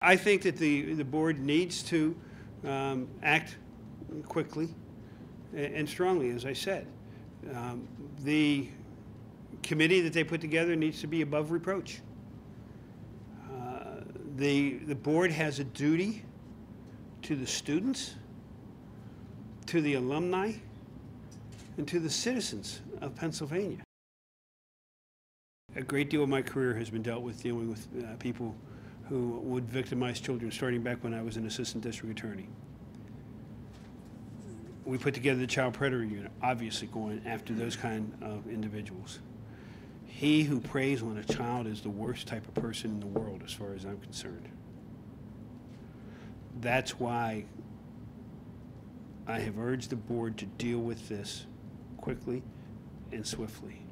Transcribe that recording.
I think that the, the board needs to um, act quickly and strongly, as I said. Um, The committee that they put together needs to be above reproach. Uh, The, the board has a duty to the students, to the alumni, and to the citizens of Pennsylvania. A great deal of my career has been dealt with dealing with uh, people who would victimize children, starting back when I was an assistant district attorney. We put together the child predator unit, obviously going after those kind of individuals. He who preys on a child is the worst type of person in the world, as far as I'm concerned. That's why I have urged the board to deal with this quickly and swiftly.